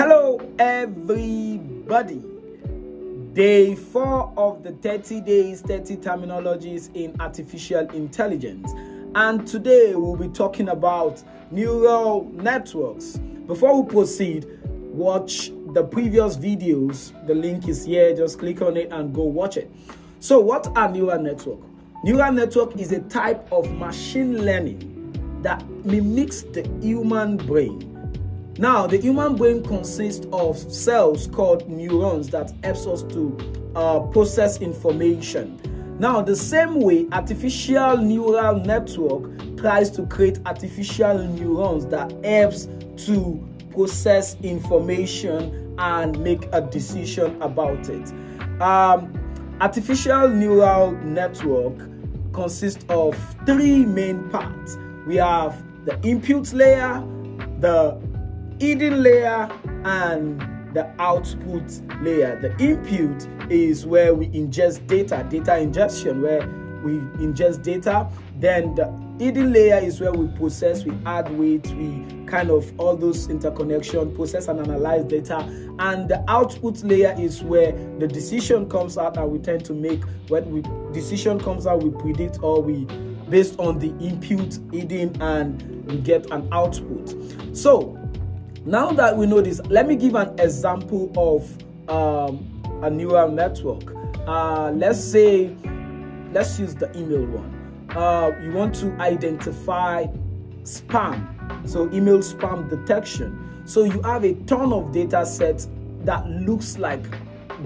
Hello, everybody. Day four of the 30 days, 30 terminologies in artificial intelligence. And today we'll be talking about neural networks. Before we proceed, watch the previous videos. The link is here. Just click on it and go watch it. So, what are neural network? Neural network is a type of machine learning that mimics the human brain. Now, the human brain consists of cells called neurons that helps us to uh, process information. Now, the same way artificial neural network tries to create artificial neurons that helps to process information and make a decision about it. Um, artificial neural network consists of three main parts. We have the input layer, the hidden layer, and the output layer. The input is where we ingest data, data ingestion, where we ingest data. Then the hidden layer is where we process, we add weight, we kind of all those interconnection, process and analyze data. And the output layer is where the decision comes out and we tend to make when we decision comes out, we predict or we based on the input hidden and we get an output. So now that we know this, let me give an example of um, a neural network. Uh, let's say, let's use the email one. Uh, you want to identify spam, so email spam detection. So you have a ton of data sets that looks like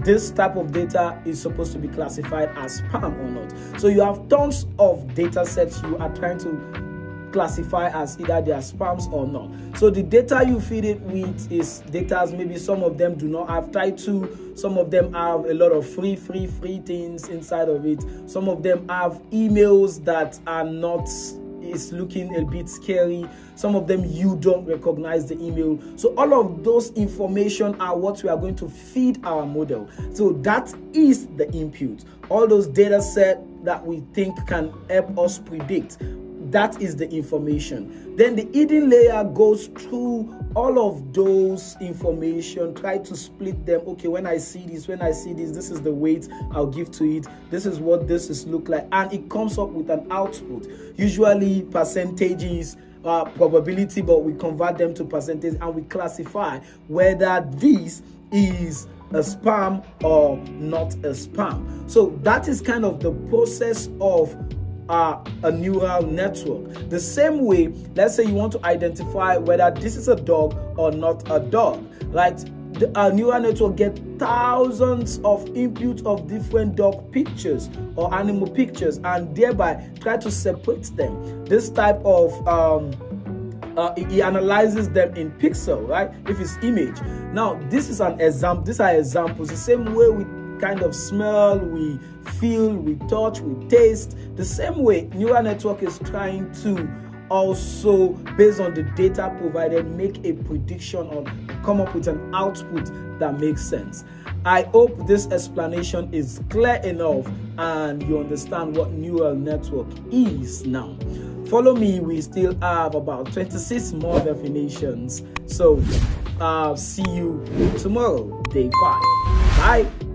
this type of data is supposed to be classified as spam or not. So you have tons of data sets you are trying to classify as either they are spams or not. So the data you feed it with is data, maybe some of them do not have title, some of them have a lot of free, free, free things inside of it. Some of them have emails that are not is looking a bit scary. Some of them you don't recognize the email. So all of those information are what we are going to feed our model. So that is the input. All those data set that we think can help us predict that is the information. Then the hidden layer goes through all of those information, try to split them. Okay, when I see this, when I see this, this is the weight I'll give to it. This is what this is look like, and it comes up with an output. Usually percentages. Uh, probability, but we convert them to percentage and we classify whether this is a spam or not a spam. So that is kind of the process of uh, a neural network. The same way, let's say you want to identify whether this is a dog or not a dog, right? The uh, neural network get thousands of inputs of different dog pictures or animal pictures and thereby try to separate them. This type of um, uh, he analyzes them in pixel, right? If it's image. Now, this is an example. These are examples. The same way we kind of smell, we feel, we touch, we taste. The same way, neural network is trying to also, based on the data provided, make a prediction or come up with an output that makes sense. I hope this explanation is clear enough and you understand what neural network is now. Follow me, we still have about 26 more definitions. So, uh, see you tomorrow, day 5. Bye.